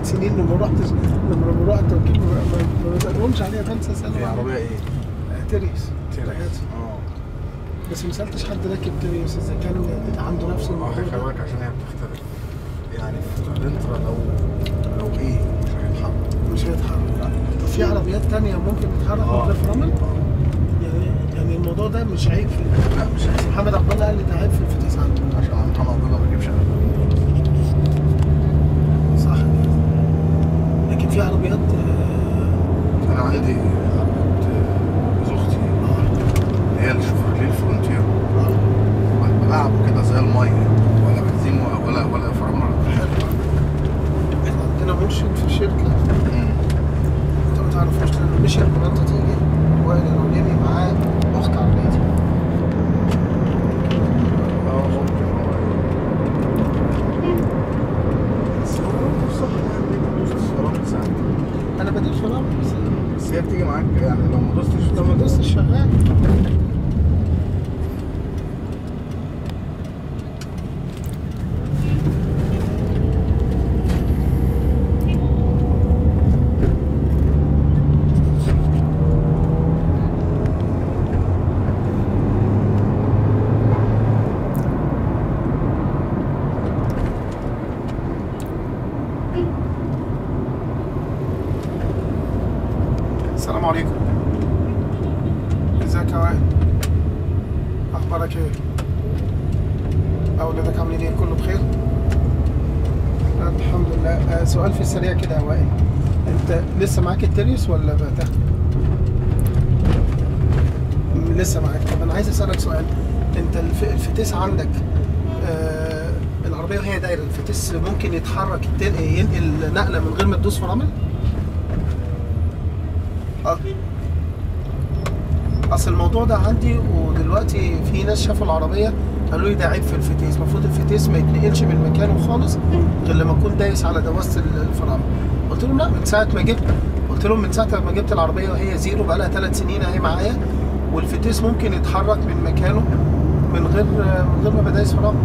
ثلاث سنين لما رحت لما رحت توكيل ما بسالهمش عليها خمسة سنة هي عربيه إيه؟ آه، تريس تريس آه. بس ما سألتش حد راكب تريس إذا كان عنده نفس آه، الموضوع. آه خلي بالك عشان هي بتختلف. يعني في الأنترا لو لو إيه مش هيتحرك. مش هيتحرك. طب في عربيات ثانية ممكن تتحرك آه. في رمل؟ آه. يعني يعني الموضوع ده مش عيب في لا مش عيب. محمد عبد الله قال لي ده عيب في الفتيس عنده الميه ولا بنزين ولا ولا فرامل ولا حاجة إحنا عندنا مرشد في الشركة مم. أنت ما تعرفوش لما مشي لما أنت تيجي. وائل العليمي معاه أخت فرامل ساعات أنا بديل فرامل بس بس هي بتيجي معاك يعني لو ما دوستش. لو ما دوستش شغال. السلام عليكم. إزيك يا وائل أخبارك إيه؟ أولادك عاملين إيه؟ كله بخير؟ الحمد لله. آه، سؤال في السريع كده يا وائل. أنت لسه معاك التريس ولا بعتها لسه معاك. طب أنا عايز أسألك سؤال. أنت الف- الفتيس عندك آه العربية وهي دايرة الفتيس ممكن يتحرك ينقل نقلة من غير ما تدوس فرامل أصل الموضوع ده عندي ودلوقتي في ناس شافوا العربية قالوا لي ده عيب في الفتيس. المفروض الفتيس ما يتنقلش من مكانه خالص غير لما أكون دايس على دواسة الفرامل. قلت لهم لا من ساعة ما جبت قلت لهم من ساعة ما جبت العربية وهي zero بقى لها ثلاث سنين أهي معايا والفتيس ممكن يتحرك من مكانه من غير من غير ما بدايس فرامل